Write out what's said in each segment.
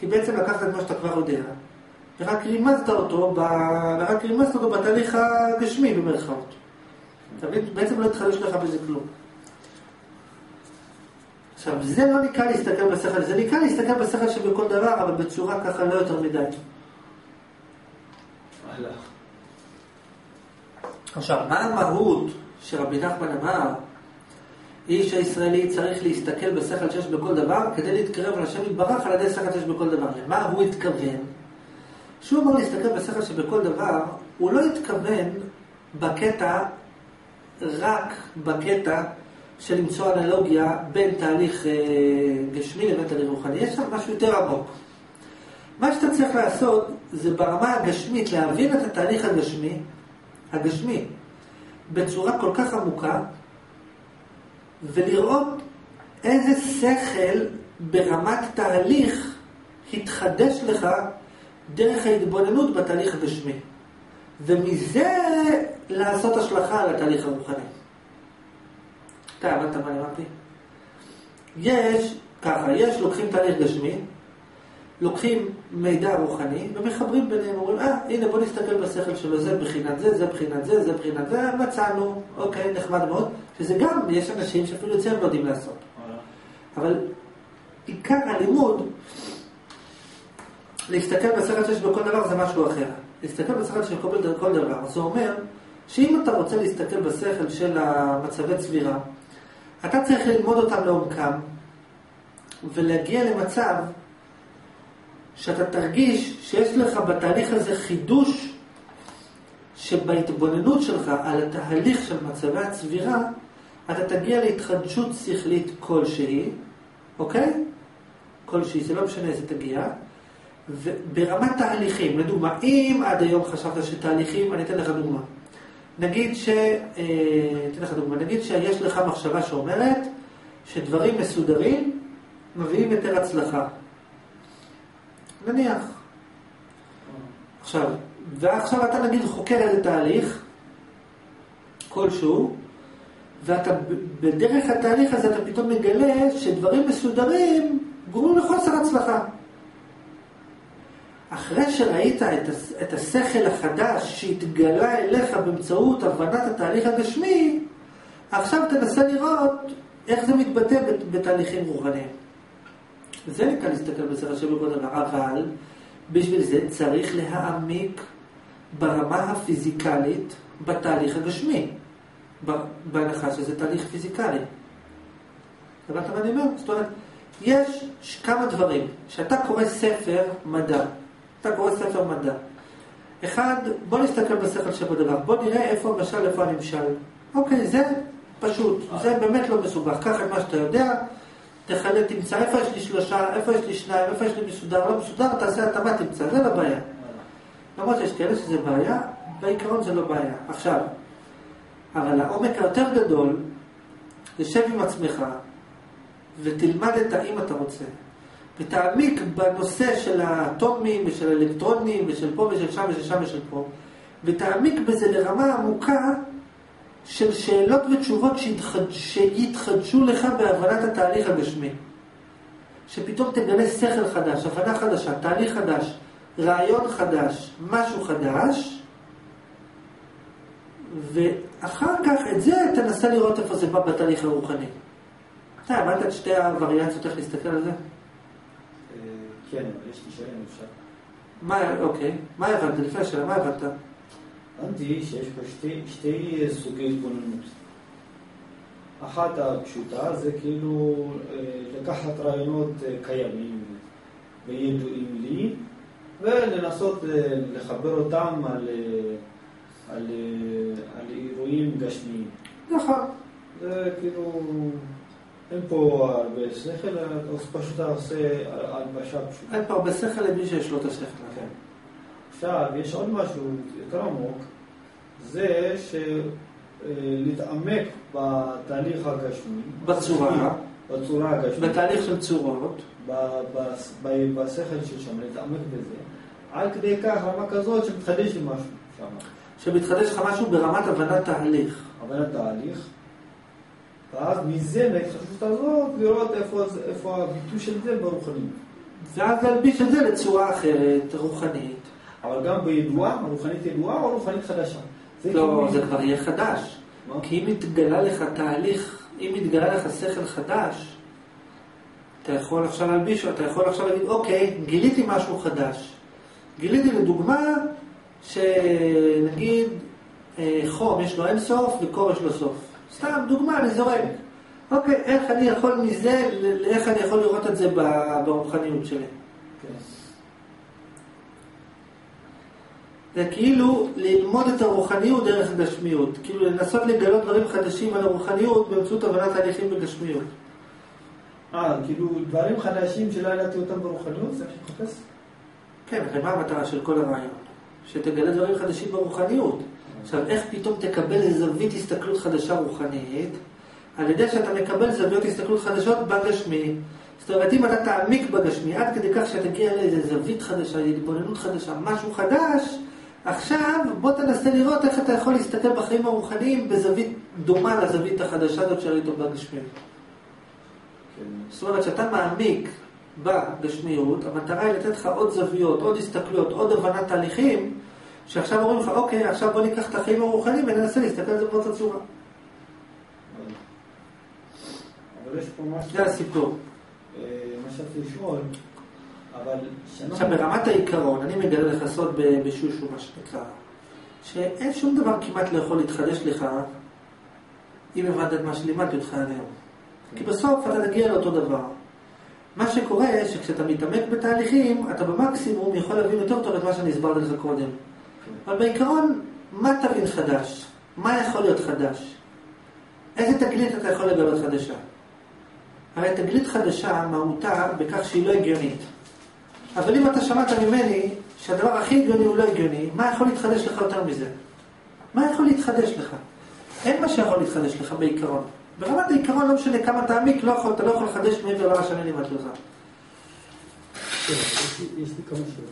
כי בעצם לקחת את מה שאתה כבר יודע, ורק רימזת אותו, ב... ורק רימזת אותו בתהליך הגשמי במרכאות. אתה מבין? בעצם לא התחדש לך בזה כלום. עכשיו, זה לא נקרא להסתכל בשכל, זה נקרא להסתכל בשכל שבכל דבר, אבל בצורה ככה לא יותר מדי. עכשיו, מה המהות שרבי נחמן אמר? איש הישראלי צריך להסתכל בשכל שיש בכל דבר כדי להתקרב לשם יתברך על ידי שכל שיש בכל דבר. למה הוא התכוון? כשהוא אמר להסתכל בשכל שבכל דבר, הוא לא התכוון בקטע, רק בקטע של למצוא אנלוגיה בין תהליך אה, גשמי לבין תהליך רוחני. יש שם משהו יותר עמוק. מה שאתה צריך לעשות זה ברמה הגשמית להבין את התהליך הגשמי, הגשמי, בצורה כל כך עמוקה, ולראות איזה שכל ברמת תהליך התחדש לך דרך ההתבוננות בתהליך הגשמי. ומזה לעשות השלכה על התהליך הרוחני. אתה הבנת מה אמרתי? יש, ככה, יש, לוקחים תהליך גשמי, לוקחים מידע רוחני ומחברים ביניהם, אומרים, אה, הנה בוא נסתכל בשכל שלו, זה בחינת זה, זה בחינת זה, זה בחינת זה, מצאנו, אוקיי, נחמד מאוד, שזה גם, יש אנשים שאפילו את זה הם לא יודעים לעשות. אבל עיקר הלימוד, להסתכל בשכל שיש בכל דבר זה משהו אחר. להסתכל בשכל של כל דבר, זה אומר שאם אתה רוצה להסתכל בשכל של המצבי צבירה, אתה צריך ללמוד אותם לעומקם ולהגיע למצב שאתה תרגיש שיש לך בתהליך הזה חידוש שבהתבוננות שלך על התהליך של מצבי הצבירה, אתה תגיע להתחדשות שכלית כלשהי, אוקיי? כלשהי, זה לא משנה איזה תגיע. וברמת תהליכים, לדוגמה, אם עד היום חשבת שתהליכים, אני אתן לך דוגמה. נגיד ש... אה, אתן לך דוגמה, נגיד שיש לך מחשבה שאומרת שדברים מסודרים מביאים יותר הצלחה. נניח. עכשיו, ועכשיו אתה נגיד חוקר איזה תהליך כלשהו, ואתה בדרך התהליך הזה אתה פתאום מגלה שדברים מסודרים גורמים לחוסר הצלחה. אחרי שראית את השכל החדש שהתגלה אליך באמצעות הבנת התהליך הגשמי, עכשיו תנסה לראות איך זה מתבטא בתהליכים רוחניים. זה נקרא להסתכל בסדר של דבר, אבל בשביל זה צריך להעמיק ברמה הפיזיקלית בתהליך הגשמי, בהנחה שזה תהליך פיזיקלי. הבנת מה אני אומר? זאת אומרת, יש כמה דברים. כשאתה קורא ספר מדע, אתה קורא ספר מדע. אחד, בוא נסתכל בשכל שבדבר, בוא נראה איפה המשל, איפה הנמשל. אוקיי, זה פשוט, זה באמת לא מסובך. קח את מה שאתה יודע, תחלק, תמצא איפה יש לי שלושה, איפה יש לי שניים, איפה יש לי מסודר, לא מסודר, תעשה התאמה, תמצא, זה לא בעיה. למרות שיש כאלה שזה בעיה, בעיקרון זה לא בעיה. עכשיו, אבל העומק היותר גדול, יושב עם עצמך ותלמד את האם אתה רוצה. ותעמיק בנושא של האטומים ושל האלקטרונים ושל פה ושל שם ושל שם ושל פה, ותעמיק בזה לרמה עמוקה של שאלות ותשובות שיתחד... שיתחדשו לך בהבנת התהליך הגשמי. שפתאום תגלה שכל חדש, הבנה חדשה, תהליך חדש, רעיון חדש, משהו חדש, ואחר כך את זה תנסה לראות איפה זה בא בתהליך הרוחני. אתה הבנת את שתי הווריאציות, איך להסתכל על זה? כן, אבל יש לי שאלה אם אפשר. מה, אוקיי, מה הבנת? לפני השאלה, מה הבנת? הבנתי שיש פה שתי, שתי סוגי התבוננות. אחת הפשוטה זה כאילו אה, לקחת רעיונות אה, קיימים וידועים לי ולנסות אה, לחבר אותם על, על, על אירועים גשמיים. נכון. זה כאילו אין פה הרבה שכל, או פשוט אתה עושה הלבשה פשוטה. אין פה הרבה שכל למי שיש לו את השכל. כן. עכשיו, יש עוד משהו יותר עמוק, זה שלהתעמק בתהליך הגשמי. בצורה. בצורה הגשמית. בתהליך של צורות. בשכל של שם, להתעמק בזה. עד כדי כך, רמה כזאת שמתחדש לי משהו שם. שמתחדש לך משהו ברמת הבנת תהליך. הבנת תהליך. ואז מזה, מההתחשבות הזאת, לראות איפה, איפה הביטוי של זה ברוחניות. ואז להלביש את זה לצורה אחרת, רוחנית. אבל גם בידועה, רוחנית ידועה או רוחנית חדשה? לא, כאילו- זה כבר יהיה חדש. מה? כי אם התגלה לך תהליך, אם התגלה לך שכל חדש, אתה יכול עכשיו להלביש, אתה יכול עכשיו להגיד, אוקיי, גיליתי משהו חדש. גיליתי לדוגמה, שנגיד אה, חום יש לו אין סוף וקור יש לו סוף. סתם דוגמה, אני זורק. אוקיי, איך אני יכול מזה, איך אני יכול לראות את זה ברוחניות שלי? זה כאילו ללמוד את הרוחניות דרך הגשמיות. כאילו לנסות לגלות דברים חדשים על הרוחניות באמצעות הבנת תהליכים בגשמיות. אה, כאילו דברים חדשים שלא ידעתי אותם ברוחניות, זה מה שאני מחפש? כן, הרי מה המטרה של כל הרעיון? שתגלה דברים חדשים ברוחניות. עכשיו, איך פתאום תקבל זווית הסתכלות חדשה רוחנית? על ידי שאתה מקבל זוויות הסתכלות חדשות בגשמי. זאת אומרת, אם אתה תעמיק בגשמי, עד כדי כך שתגיע לאיזה זווית חדשה, להתבוננות חדשה, משהו חדש, עכשיו בוא תנסה לראות איך אתה יכול להסתכל בחיים הרוחניים בזווית דומה לזווית החדשה הזאת שראית בגשמיות. כן. זאת אומרת, כשאתה מעמיק בגשמיות, המטרה היא לתת לך עוד זוויות, עוד הסתכלויות, עוד הבנת תהליכים, שעכשיו אומרים לך, אוקיי, עכשיו בוא ניקח את החיים הרוחניים וננסה להסתכל על זה באותה צורה. אבל יש פה משהו, זה הסיפור. אה, מה שרציתי לשאול, אבל. עכשיו, ברמת העיקרון, אני מגלה לך סוד בשושו, מה שנקרא, שאין שום דבר כמעט לא יכול להתחדש לך אם הבנת את מה שלימדתי אותך היום. כי בסוף אתה תגיע לאותו דבר. מה שקורה, שכשאתה מתעמק בתהליכים, אתה במקסימום יכול להבין יותר טוב את מה שאני הסברתי לך קודם. אבל בעיקרון, מה תבין חדש? מה יכול להיות חדש? איזה תגלית אתה יכול לגלות חדשה? הרי תגלית חדשה, מהותה בכך שהיא לא הגיונית. אבל אם אתה שמעת ממני שהדבר הכי הגיוני הוא לא הגיוני, מה יכול להתחדש לך יותר מזה? מה יכול להתחדש לך? אין מה שיכול להתחדש לך בעיקרון. ברמת העיקרון לא משנה כמה תעמיק, לא יכול, אתה לא יכול לחדש מעבר למה שאני לימדתי לך. יש לי- כמה שאלות.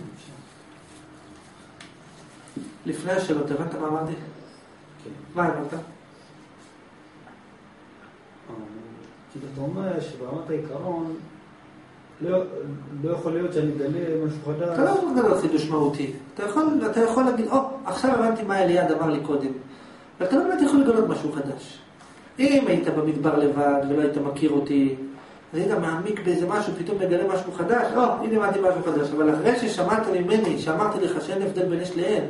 לפני השאלות, הבנת מה אמרתי? כן. מה הבנת? כאילו אתה אומר שברמת העיקרון לא לא יכול להיות שאני אגלה משהו חדש. אתה לא יכול לגלות חידוש מהותי. אתה יכול להגיד, או, עכשיו הבנתי מה אליעד אמר לי קודם. אבל אתה לא באמת יכול לגלות משהו חדש. אם היית במדבר לבד ולא היית מכיר אותי, אז היית מעמיק באיזה משהו, פתאום מגלה משהו חדש, או, הנה הבנתי משהו חדש. אבל אחרי ששמעת ממני, שאמרתי לך שאין הבדל בין אש לאין,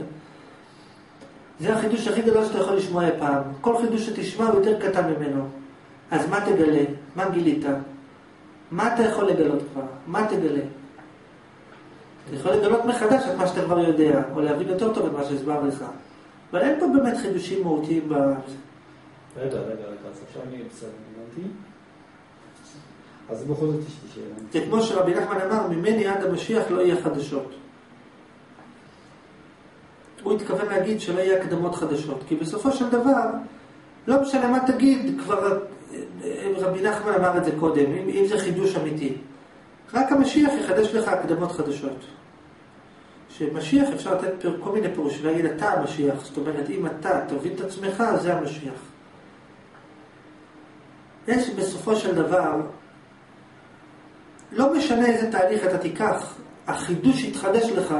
זה החידוש הכי גדול שאתה יכול לשמוע אי פעם. כל חידוש שתשמע הוא יותר קטן ממנו. אז מה תגלה? מה גילית? מה אתה יכול לגלות כבר? מה תגלה? אתה יכול לגלות מחדש את מה שאתה כבר יודע, או להבין יותר טוב את מה שהסברתי לך. אבל אין פה באמת חידושים מהותיים ב... רגע, רגע, רגע, אז עכשיו אני בסדר, הבנתי. אז בכל זאת יש לי שאלה. זה כמו שרבי נחמן אמר, ממני עד המשיח לא יהיה חדשות. הוא התכוון להגיד שלא יהיה הקדמות חדשות, כי בסופו של דבר, לא משנה מה תגיד, כבר אה, רבי נחמן אמר את זה קודם, אם, אם זה חידוש אמיתי. רק המשיח יחדש לך הקדמות חדשות. שמשיח אפשר לתת כל מיני פירושים, להגיד אתה המשיח, זאת אומרת אם אתה תבין את עצמך, זה המשיח. יש בסופו של דבר, לא משנה איזה תהליך אתה תיקח, החידוש שיתחדש לך,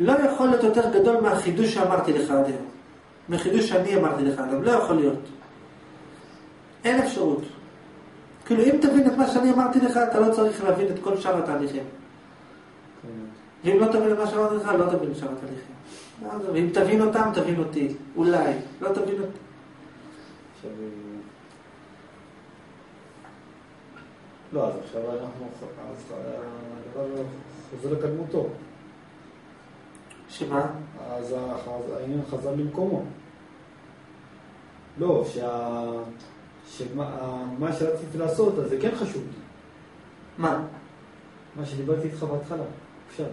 לא יכול להיות יותר גדול מהחידוש שאמרתי לך עד היום. מהחידוש שאני אמרתי לך עליו, לא יכול להיות. אין אפשרות. כאילו, אם תבין את מה שאני אמרתי לך, אתה לא צריך להבין את כל שאר התהליכים. כן. ואם לא תבין את מה שאמרתי לך, לא תבין את שאר התהליכים. ואם תבין אותם, תבין אותי. אולי. לא תבין אותי. עכשיו... אה, לא, אז עכשיו אנחנו... אז הדבר חוזר לקדמותו. שמה? אז העניין חזר למקומו. לא, שה... שמה מה שרציתי לעשות, אז זה כן חשוב לי. מה? מה שדיברתי איתך בהתחלה, עכשיו.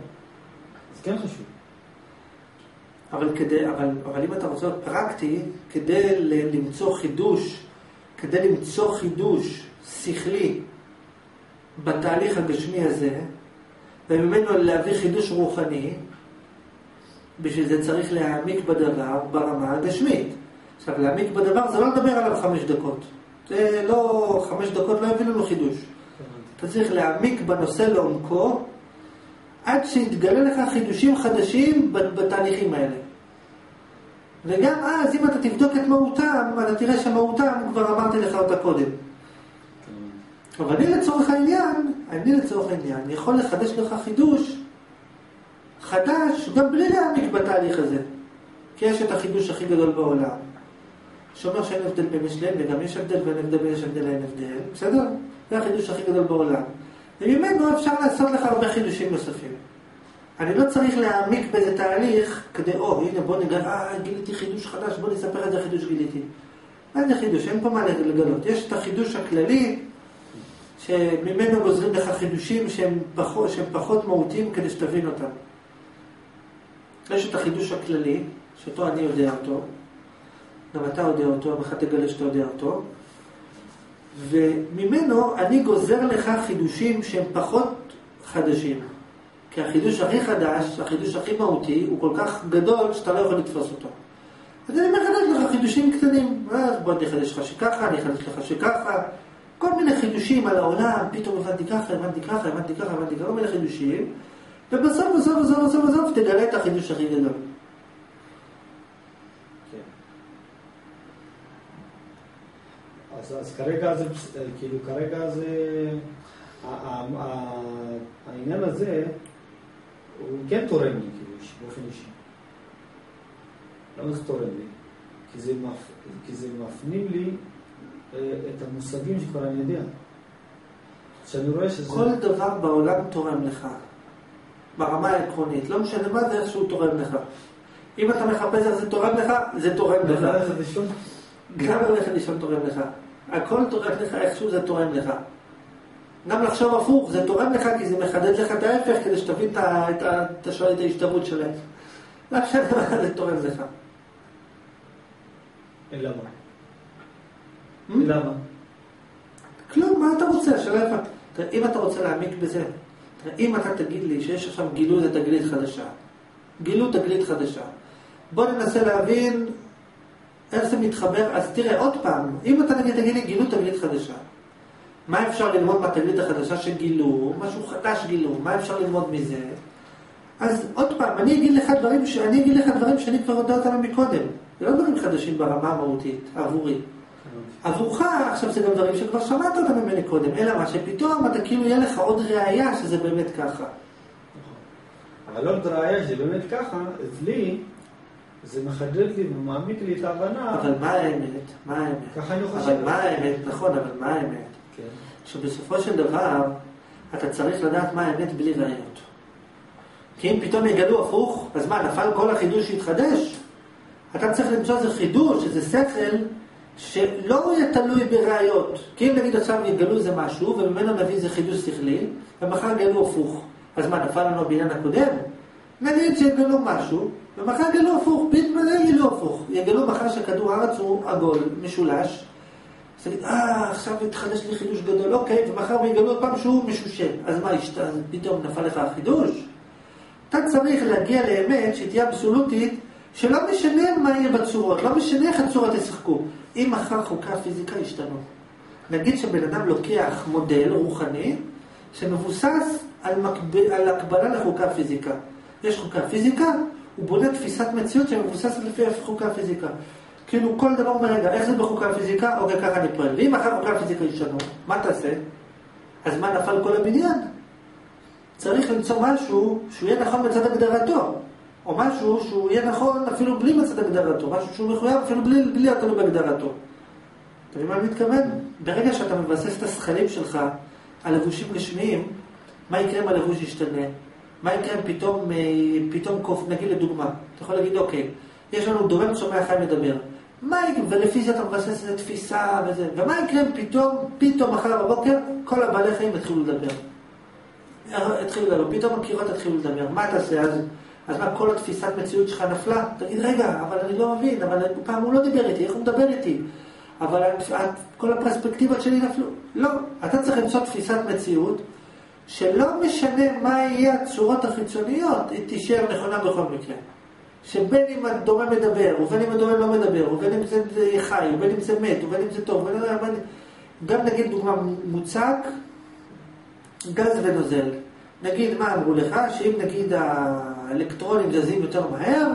זה כן חשוב. אבל, כדי, אבל, אבל אם אתה רוצה להיות פרקטי, כדי למצוא חידוש, כדי למצוא חידוש שכלי בתהליך הגשמי הזה, וממנו להביא חידוש רוחני, בשביל זה צריך להעמיק בדבר ברמה הגשמית. עכשיו, להעמיק בדבר זה לא לדבר עליו חמש דקות. זה לא, חמש דקות לא יביא לנו חידוש. אתה צריך להעמיק בנושא לעומקו, עד שיתגלה לך חידושים חדשים בתהליכים האלה. וגם אז, אם אתה תבדוק את מהותם, אתה תראה שמהותם, כבר אמרתי לך אותה קודם. אבל אני לצורך העניין, אני לצורך העניין, יכול לחדש לך חידוש חדש, גם בלי להעמיק בתהליך הזה. כי יש את החידוש הכי גדול בעולם, שאומר שאין הבדל בין משניהם, וגם יש הבדל בין הבדל ויש הבדל אין הבדל, בסדר? זה החידוש הכי גדול בעולם. וממנו אפשר לעשות לך הרבה חידושים נוספים. אני לא צריך להעמיק באיזה תהליך כדי, או, הנה בוא נגלה, אה, גיליתי חידוש חדש, בוא נספר איזה חידוש גיליתי. מה זה חידוש? אין פה מה לגלות. יש את החידוש הכללי, שממנו גוזרים לך חידושים שהם פחות, שהם פחות מהותיים כדי שתבין אותם. יש את החידוש הכללי, שאותו אני יודע אותו, גם אתה יודע אותו, ואחר תגלה שאתה יודע אותו, וממנו אני גוזר לך חידושים שהם פחות חדשים. כי החידוש הכי חדש, החידוש הכי מהותי, הוא כל כך גדול שאתה לא יכול לתפוס אותו. אז אני מחדש לך חידושים קטנים. אז בוא אני אחדש לך שככה, אני אחדש לך שככה. כל מיני חידושים על העולם, פתאום הבנתי ככה, הבנתי ככה, הבנתי ככה, הבנתי ככה, כל מיני חידושים. ובסוף, בסוף, בסוף, בסוף, בסוף, תגלה את החידוש הכי גדול. כן. אז, אז כרגע זה, כאילו כרגע זה, העניין הזה, הוא כן תורם לי, כאילו, באופן אישי. למה זה תורם לי? כי זה, מפ... כי זה מפנים לי אה, את המושגים שכבר אני יודע. שאני רואה שזה... כל דבר בעולם תורם לך. ברמה העקרונית. לא משנה מה זה, איך שהוא תורם לך. אם אתה מחפש איך זה תורם לך, זה תורם לך. גם ללכת לישון תורם לך. הכל תורם לך, איכשהו זה תורם לך. גם לחשוב הפוך, זה תורם לך כי זה מחדד לך את ההפך כדי שתבין את ההשתוות שלהם. לא משנה מה זה תורם לך. למה? Hmm? למה? כלום, מה אתה רוצה? השאלה איפה... אם אתה רוצה להעמיק בזה, אם אתה תגיד לי שיש עכשיו גילו זה תגלית חדשה, גילו תגלית חדשה, בוא ננסה להבין איך זה מתחבר, אז תראה עוד פעם, אם אתה נגיד תגיד לי גילו תגלית חדשה, מה אפשר ללמוד מהתגלית החדשה שגילו, משהו חדש גילו, מה אפשר ללמוד מזה? אז עוד פעם, אני אגיד לך דברים, ש... אני אגיד לך דברים שאני כבר יודע אותם מקודם. זה לא דברים חדשים ברמה המהותית, עבורי. עבורך, עכשיו זה גם דברים שכבר שמעת אותם ממני קודם, אלא מה שפתאום אתה כאילו יהיה לך עוד ראייה שזה באמת ככה. אבל עוד ראייה שזה באמת ככה, אצלי זה מחדד לי ומעמיק לי את ההבנה. אבל מה האמת? מה האמת? ככה אני חושב. אבל מה האמת? נכון, אבל מה האמת? כן. שבסופו של דבר אתה צריך לדעת מה האמת בלי ראיות. כי אם פתאום יגלו הפוך, אז מה, נפל כל החידוש שהתחדש? אתה צריך למצוא איזה חידוש, איזה שכל, שלא יהיה תלוי בראיות. כי אם נגיד עכשיו יגלו איזה משהו, וממנו נביא איזה חידוש שכלי, ומחר יגלו הפוך. אז מה, נפל לנו הבניין הקודם? נגיד שיגלו משהו, ומחר יגלו הפוך, פתאום יגלו הפוך. יגלו מחר שכדור הארץ הוא עגול, משולש. אז תגיד, אה, עכשיו התחדש לי חידוש גדול, אוקיי, ומחר יגלו עוד פעם שהוא משושה. אז מה, פתאום נפל לך החידוש? אתה צריך להגיע לאמת שתהיה אבסולוטית, שלא משנה מה יהיה בצורות, לא משנה איך הצורות ישחקו. אם מחר חוקי הפיזיקה ישתנו. נגיד שבן אדם לוקח מודל רוחני שמבוסס על, מקב... על הקבלה לחוקי הפיזיקה. יש חוקי הפיזיקה, הוא בונה תפיסת מציאות שמבוססת לפי חוקי הפיזיקה. כאילו כל דבר אומר, רגע, איך זה בחוקי הפיזיקה? אוקיי, ככה אני פועל. ואם מחר חוקי הפיזיקה ישתנו, מה תעשה? אז מה נפל כל הבניין? צריך למצוא משהו שהוא יהיה נכון בצד הגדרתו. או משהו שהוא יהיה נכון אפילו בלי מצד הגדרתו, משהו שהוא מחויב אפילו בלי, בלי להיות תלוי בהגדרתו. אתה מבין מה אני מתכוון? ברגע שאתה מבסס את השכלים שלך על לבושים גשמיים, מה יקרה אם הלבוש ישתנה? מה יקרה אם פתאום, אה, פתאום קוף, נגיד לדוגמה, אתה יכול להגיד, אוקיי, יש לנו דומם צומח חי מדבר. מה יקרה, ולפי זה אתה מבסס איזה תפיסה וזה, ומה יקרה אם פתאום, פתאום מחר בבוקר, כל הבעלי חיים יתחילו לדבר. יתחילו לדבר, פתאום הקירות יתחילו לדבר, מה תעשה אז? אז מה, כל התפיסת מציאות שלך נפלה? תגיד, רגע, אבל אני לא מבין, אבל פעם הוא לא דיבר איתי, איך הוא מדבר איתי? אבל כל הפרספקטיבות שלי נפלו. לא, אתה צריך למצוא תפיסת מציאות שלא משנה מה יהיה הצורות החיצוניות, היא תישאר נכונה בכל מקרה. שבין אם הדומה מדבר, ובין אם הדומה לא מדבר, ובין אם זה חי, ובין אם זה מת, ובין אם זה טוב, ובין אם... גם נגיד דוגמה מוצק, גז ונוזל. נגיד, מה אמרו לך? שאם נגיד האלקטרונים זזים יותר מהר,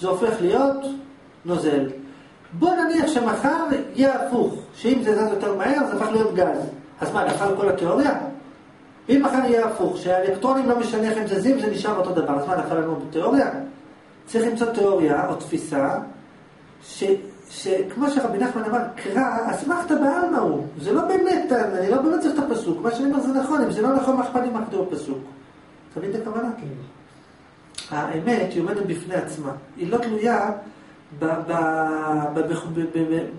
זה הופך להיות נוזל. בוא נניח שמחר יהיה הפוך, שאם זה זז יותר מהר, זה הפך להיות גז. אז מה, נפל כל התיאוריה? אם מחר יהיה הפוך, שהאלקטרונים לא משנה איך הם זזים, זה נשאר אותו דבר. אז מה, נפל לנו בתיאוריה? צריך למצוא תיאוריה או תפיסה, ש, שכמו שרבי נחמן אמר, קרא, אסמכתא בעלמא הוא. זה לא באמת, אני לא באמת צריך את הפסוק. מה שאני אומר זה נכון, אם זה לא נכון, מה אכפת לי מה כתוב בפסוק? אתה מבין את הכוונה? כן. האמת היא עומדת בפני עצמה. היא לא תלויה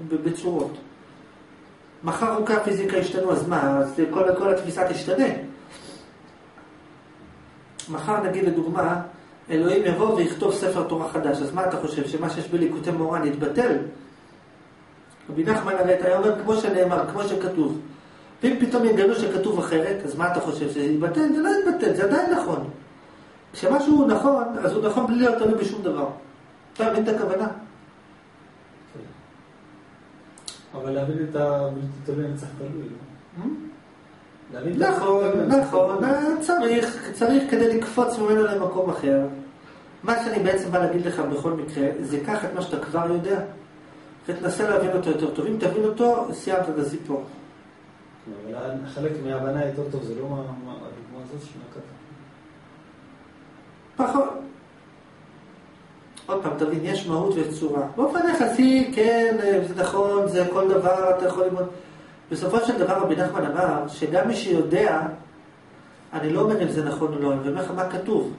בצורות. מחר חוקי הפיזיקה ישתנו, אז מה? אז כל, כל התפיסה תשתנה. מחר נגיד לדוגמה, אלוהים יבוא ויכתוב ספר תורה חדש, אז מה אתה חושב, שמה שיש בליקוטי מורן יתבטל? רבי נחמן הרי היה אומר כמו שנאמר, כמו שכתוב. ואם פתאום יגלו שכתוב אחרת, אז מה אתה חושב, שזה יתבטל? זה לא יתבטל, זה עדיין נכון. כשמשהו הוא נכון, אז הוא נכון בלי להיות תלוי בשום דבר. אתה מבין את הכוונה? כן. אבל להבין את הבלתי תלוי אני צריך תלוי. לא? נכון, נכון. צריך, צריך כדי לקפוץ ממנו למקום אחר. מה שאני בעצם בא להגיד לך בכל מקרה, זה קח את מה שאתה כבר יודע, ותנסה להבין אותו יותר טוב. אם תבין אותו, סיימת את הסיפור. כן, אבל חלק מההבנה יותר טוב זה לא מה- מה- הדוגמה הזאת שנקטת. פחות. עוד פעם, תבין, יש מהות ויש צורה. באופן יחסי, כן, זה נכון, זה כל דבר, אתה יכול ללמוד. בסופו של דבר, רבי נחמן אמר, שגם מי שיודע, אני לא אומר אם זה נכון או לא, אני אומר לך מה כתוב.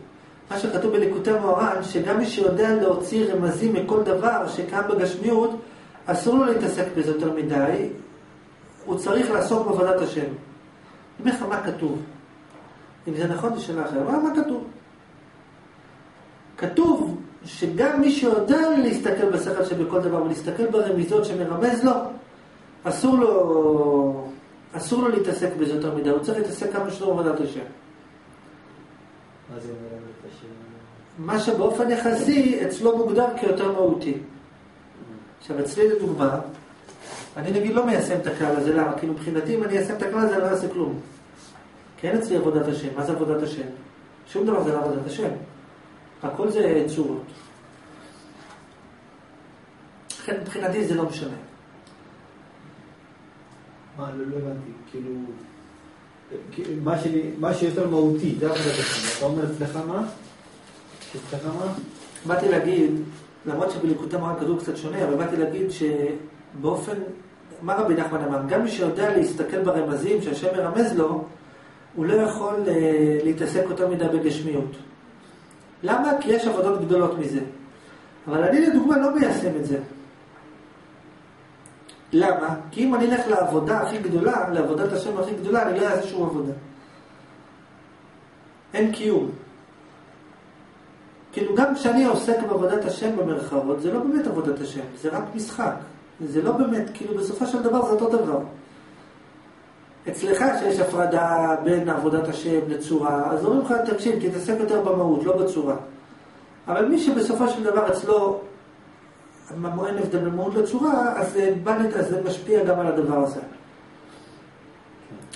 מה שכתוב בליקוטי מוהר"ן, שגם מי שיודע להוציא רמזים מכל דבר שקיים בגשמיות, אסור לו להתעסק בזה יותר מדי, הוא צריך לעסוק בעבודת השם. אני אומר לך מה כתוב. אם זה נכון, זו שאלה אחרת. מה, מה כתוב? כתוב שגם מי שיודע להסתכל בשכל שבכל דבר ולהסתכל ברמיזות שמרמז לו, אסור לו, אסור לו להתעסק בזה יותר מדי, הוא צריך להתעסק כמה שיותר בעבודת השם. מה זה אומר את השם? מה שבאופן יחסי אצלו מוגדר כיותר מהותי. עכשיו אצלי לדוגמה, אני נגיד לא מיישם את הכלל הזה, למה? כי מבחינתי אם אני איישם את הכלל הזה אני לא אעשה כלום. כי אין אצלי עבודת השם, מה זה עבודת השם? שום דבר זה לא עבודת השם. הכל זה צורות. לכן מבחינתי זה לא משנה. מה, לא לא הבנתי, כאילו... מה שאני- מה שיותר מהותי, זה עבודת השם. אתה אומר אצלך מה? אצלך מה? באתי להגיד, למרות שבליקוטי מרן כתוב קצת שונה, אבל באתי להגיד שבאופן, מה רבי נחמן אמר? גם מי שיודע להסתכל ברמזים שהשם מרמז לו, הוא לא יכול אה, להתעסק יותר מדי בגשמיות. למה? כי יש עבודות גדולות מזה. אבל אני לדוגמה לא מיישם את זה. למה? כי אם אני אלך לעבודה הכי גדולה, לעבודת השם הכי גדולה, אני לא אעשה שום עבודה. אין קיום. כאילו גם כשאני עוסק בעבודת השם במרכאות, זה לא באמת עבודת השם, זה רק משחק. זה לא באמת, כאילו בסופו של דבר זה אותו דבר. אצלך שיש הפרדה בין עבודת השם לצורה, אז אומרים לך, תקשיב, תתעסק יותר במהות, לא בצורה. אבל מי שבסופו של דבר אצלו אין הבדל בין לצורה, אז זה, בא, לת- אז זה משפיע גם על הדבר הזה.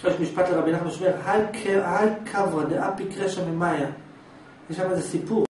יש משפט לרבי נחמן שאומר, היי קברא דאפי קרשא ממאיה. יש שם איזה סיפור.